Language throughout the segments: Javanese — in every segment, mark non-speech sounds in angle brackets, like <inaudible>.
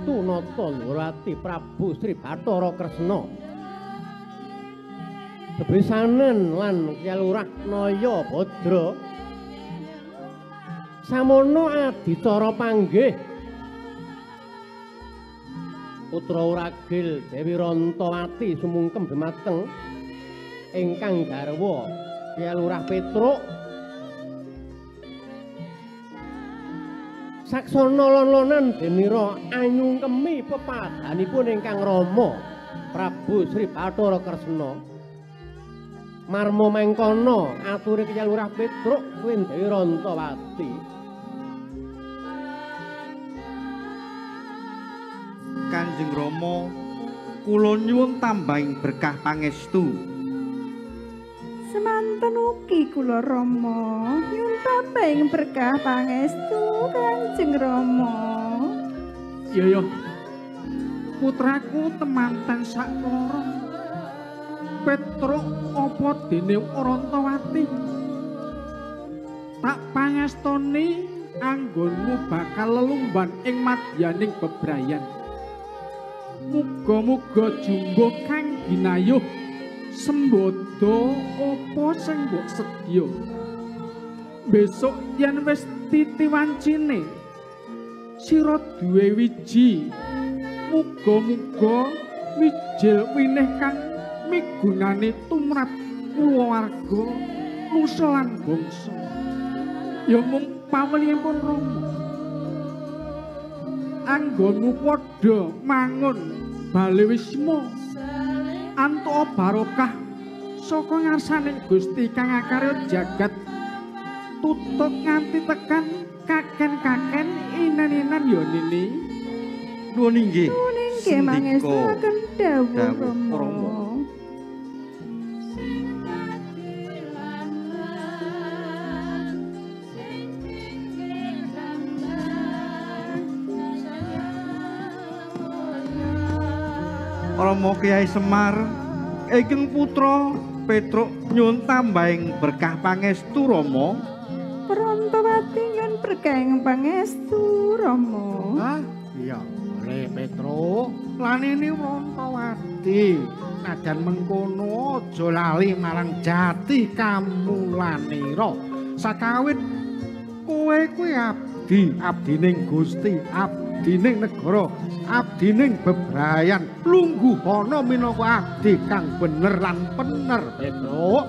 Enya mantu nata Ndrawati Prabu Sri Bathara Kresna. Bebesanen lan Kyalurah Naya Badra. Samono adicara panggih. Putra Uragil Dewi Rantawati sumungkem dumateng ingkang garwa Kyalurah Petruk saksana lon-lonan denira anyungkemi pepadanipun ingkang Rama Prabu Sri Bathara Kresna. Marma mengkono Kyai Lurah Petruk kuwi Dewi Rantawati. Kanjeng Rama kula nyuwun tambahing berkah pangestu Semanten ugi kula Rama nyuwun tambahing berkah pangestu Kanjeng Rama. Iya ya. Putraku temanten sakloro. Petruk apa dene Orantawati. Tak pangestoni anggonmu bakal lelumban ing madyaning bebrayan. Muga-muga jumbo kang ginayuh sembodo apa sing mbok sedya? Besok yen wis titiwancine sira duwe wiji. Muga-muga wijil winih kang migunani tumrap kulawarga nusa lan bangsa. Ya mung pawelipun Rama. Anggonmu padha mangun bali wisma antuk barokah saka ngarsaning Gusti kang akarya jagat tutut nganti tekan kaken-kaken inan-inan ya nini. Nuwun inggih. Nuwun inggih Dawuh Rama. Rama. Rama Kyai Semar ingkang putra Petruk nyuwun tambahing berkah pangestu Rama Perantawati nyuwun berkah ing pangestu Rama. ah iya boleh Petro lan ini Wontowati najan mengkono aja lali marang jati kamulanira sakawit kowe kuwi abdi abdining Gusti abdining negara abdining bebrayan. Lungguh ana minangka abdi kang bener lan bener Petro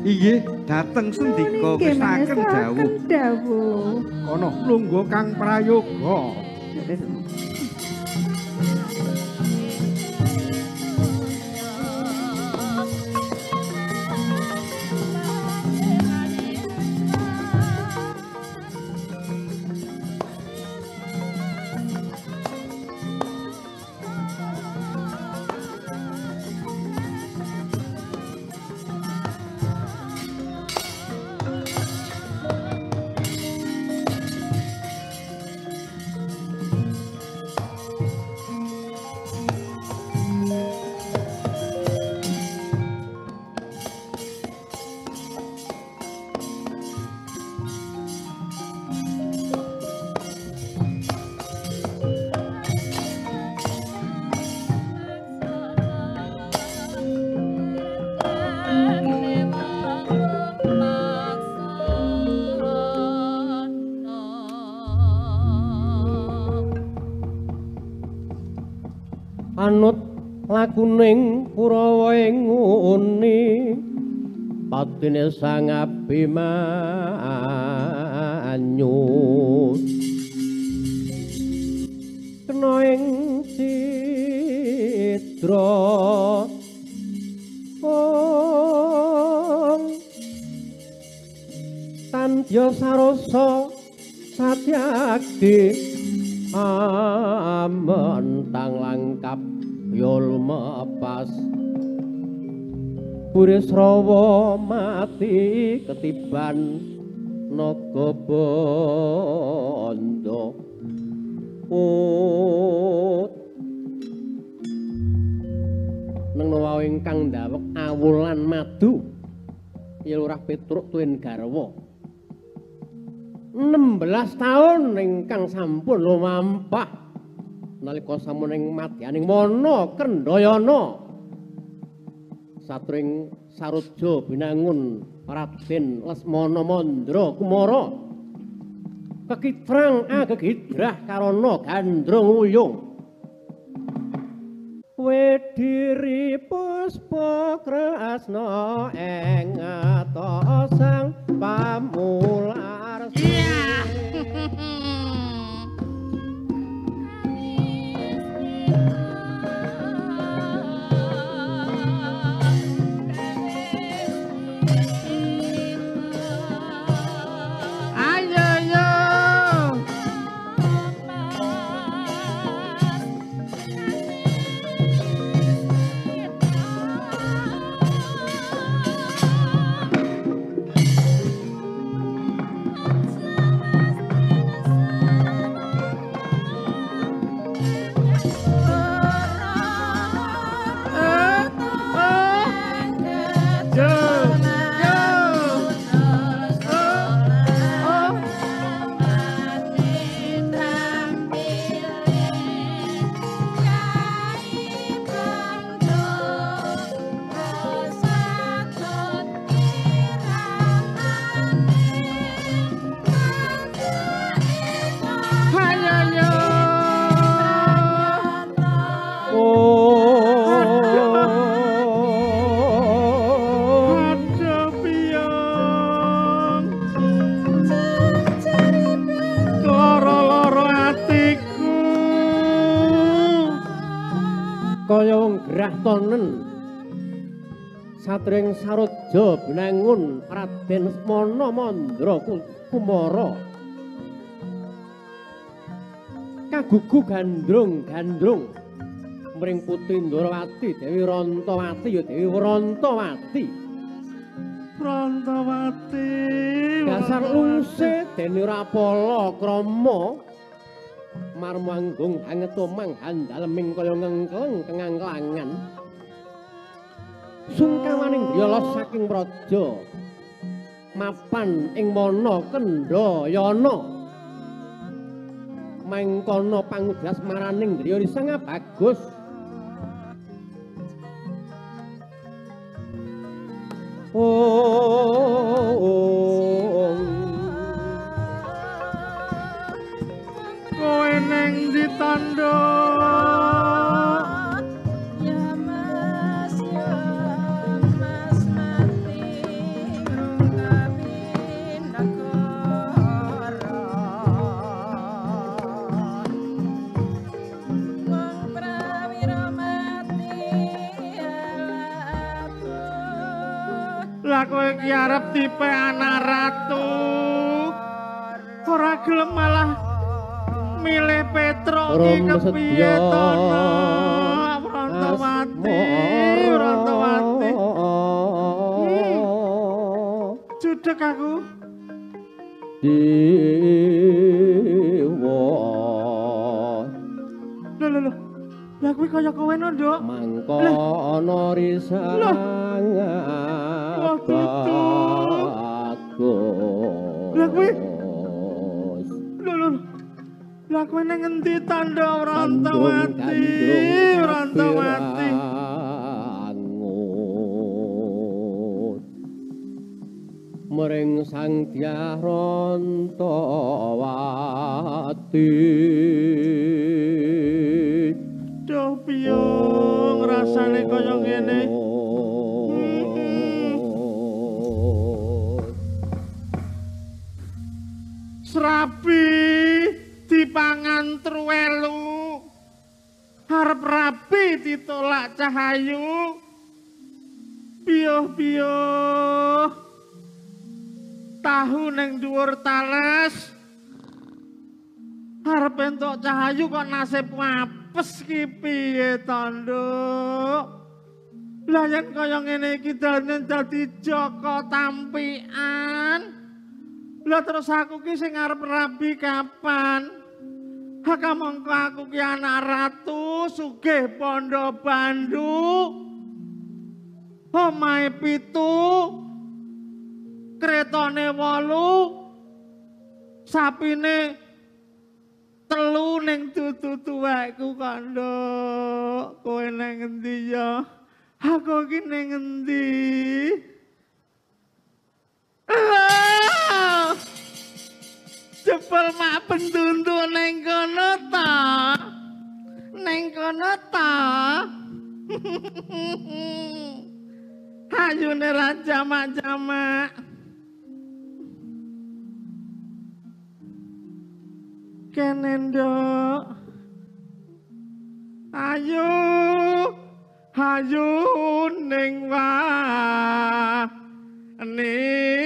inggih dateng sendika Nggih, kestaken dawuh. dawuh. kono lungguh kang prayoga anut lakuning Kurawa ing nguni. Patine sang abimanyu kena ing citra ong tandya sarasa satyakti amentang langkap yul mepas Burisrawa mati ketiban naga bondo ut. Nang nawa ingkang ndawek awulan madu Yelurah Petruk tuwin garwa. 16 taun ingkang sampun lumampah nalika samuning madyaning mana Kendayana. Satring saruja binangun Raden Lesmana Mandra Kumara. Kekitrang agegidrah karana gandrung uyung. Wediri puspa kresna ing atosang pamular. Iya. <laughs> satring saroja binangun Raden Lesmana Mandra Ku- Kumara. Kagugu gandrung gandrung. Mring putri Ndrawati Dewi Rantawati ya Dewi Rantawati Prantawati. dasar lungse dene rapala krama. Marmanggung hangetomang handaleming kaya ngengkleng kengangklangan sungkawaning griya saking praja. Mapan ing mana kendayana mangkono pangudras maraning griya risang bagus. Oh, Lah kuwi kaya kowe no, Nduk. mangkono risang Wah, gitu. bagus Lah, kuwi- Lho lho. Lah kowe nang endi tandha Prantawati? Prantawati. Mering sang Rantawati rasane kaya ngene. Srabi dipangan truwelu. Harep rabi ditolak cahayu. Piyoh-piyoh. Tahu ning dhuwur tales. Harep entuk cahayu kok nasib apes ki piye to, Nduk? Lah yen kaya ngene iki dene dadi Joko tampian. Lah terus aku ki sing arep rabi kapan? Haka mongko aku ki anak ratu sugih pondo bandu. Omahe pitu. Kretone wolu. Sapine telu ning dudu tuwekku kandha. Kowe nang ngendi ya? Aku iki ning ngendi? Ah! Jebul mak pendundu ning kono ta? Ning kono ta? <laughs> Ayune ra jamak-jamak. Kene nduk. Ayo. Ayo ning wah. Nita.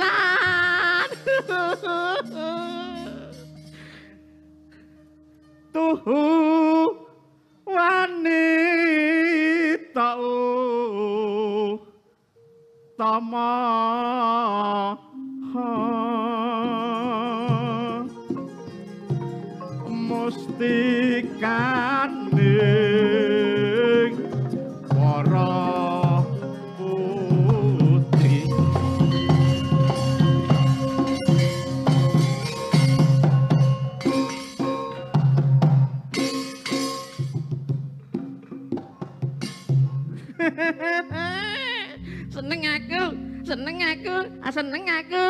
Tenan. Tuhu wanita tama mustikaning seneng aku.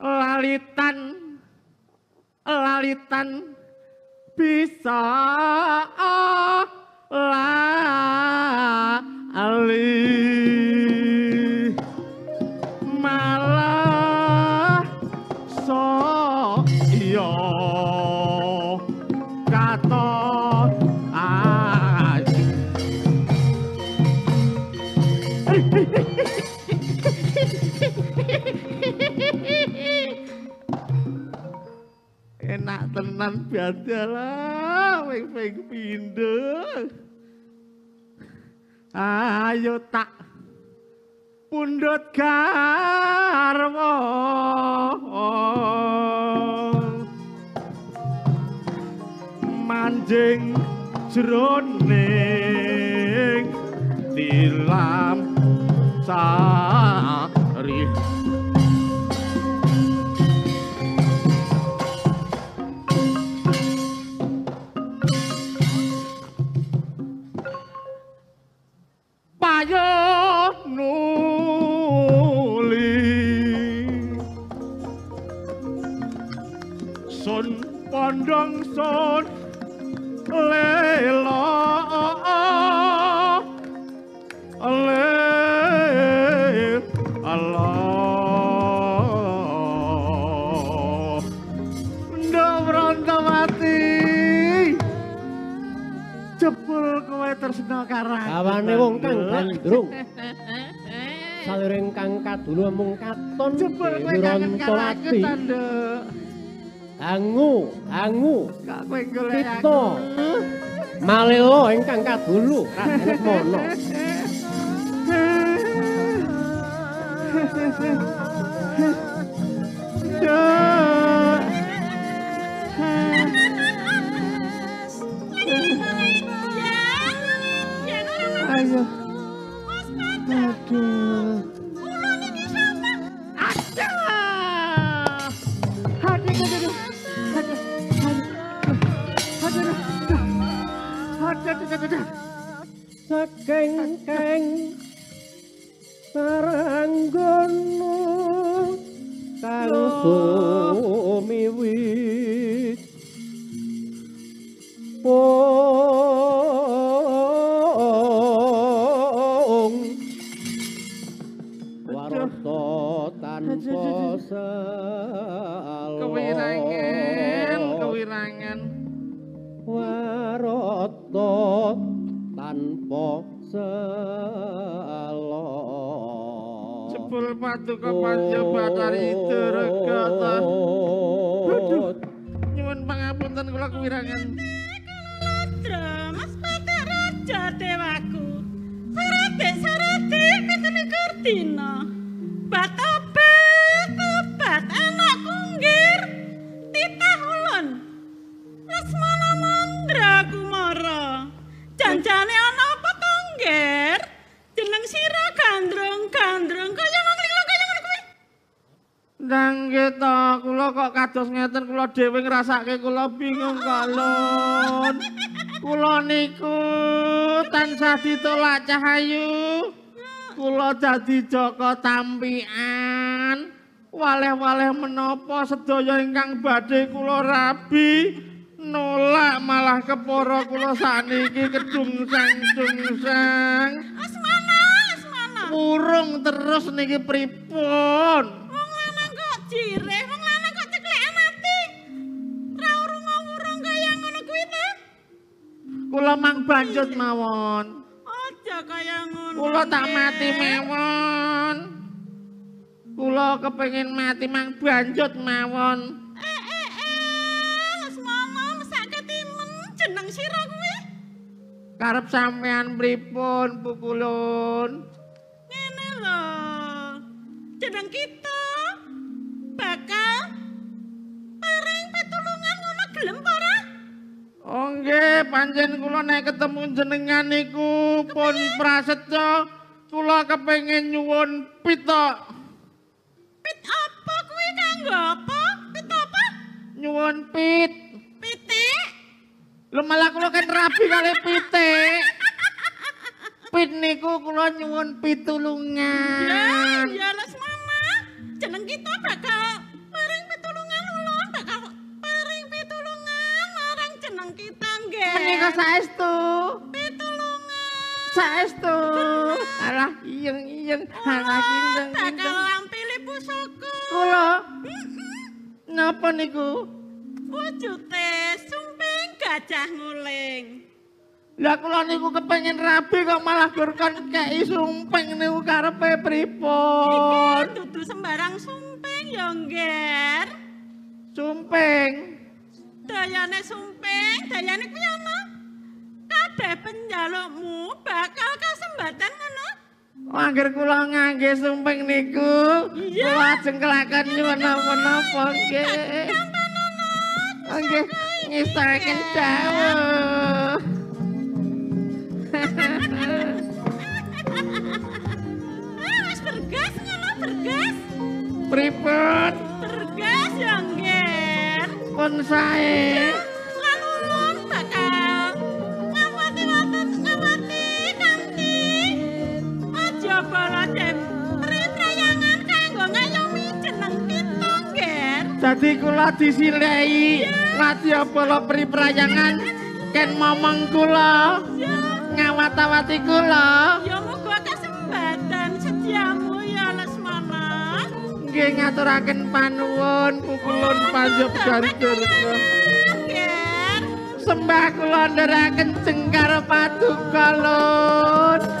Lalitan, lalitan bisa wing wing pindho ayo tak pundhut garwa. Manjing jroning tilam sari karang Kawane wong kang gandrung. Saliring kang kadulu mung katon jebul kowe kangen karo aku Wirontowati. ta Nduk Angu, angu. Kak kowe golek aku Malelo ingkang kadulu Raden Mono. <laughs> Saking keng saranggono kang sumiwit pong Jebul paduka panjabatari durgata. Aduh. Nyuwun pangapunten kula kewirangan. Mas Batak Raja Dewaku. Sarate sarate pitelikur dina. Dhewe ngrasake kula bingung kok lun. Kula niku tansah ditolak cahayu. Kula dadi Joko tampian. Waleh-waleh menapa sedaya ingkang badhe kula rabi nolak malah kepara kula sakniki kedungsang-dungsang. Asmana, asmana. Urung terus niki pripun? Wong lanang kok jireh, Kula mang banjut mawon. Aja kaya ngono. Kula tak mati mawon. Kula kepengin mati mang banjut mawon. Eh eh eh, Lesmana mesake timen jeneng sira kuwi. Karep sampean pripun pukulun? Ngene lho. Jeneng kita nggih, pancen kula nek ketemu jenengan niku pun prasetya kula kepengin nyuwun pitok. Pit apa kuwi kanggo apa? Pit apa? Nyuwun pit. Pitik. Lho malah kula kan rabi kali pitik. Pit niku kula nyuwun Ya, pitulungan. ya Lesmana. Jeneng kita bakal paring pitulungan ulun, bakal paring pitulungan marang jeneng kita nggih. Menika saestu. pitulungan. Saestu. Alah iyeng-iyeng, alah bakal kindeng-kindeng. lampili pusaka. Kula napa niku? Wujute sumping gajah nguling. Lah kula niku kepengin rabi kok malah gur kon kei sumpeng niku karepe Iki pripun? dudu sembarang sumping ya, Ngger. Sumpeng. Dayane sumping, dayane kuwi ana. Kabeh penjalukmu bakal kasembatan ngono. Angger kula ngangge sumpeng niku, Iya. kula ajeng kelakon nyuwun napa-napa nggih. Nggih, ngestaken dawuh. Wis bergas ngono, bergas. Pripun? Bergas ya, Ngger. Pun sae. Lan ulun bakal ngawati wonten ngawati kanthi aja bala dem priprayangan kanggo ngayomi jeneng kita, Ngger. Dadi kula disilei ladya bala priprayangan ken momong kula ngawat-awati kula. Nggih ngaturaken panuwun pukulun panjab gandurga. Ngger. Sembah kula nderaken jengkar paduka lun.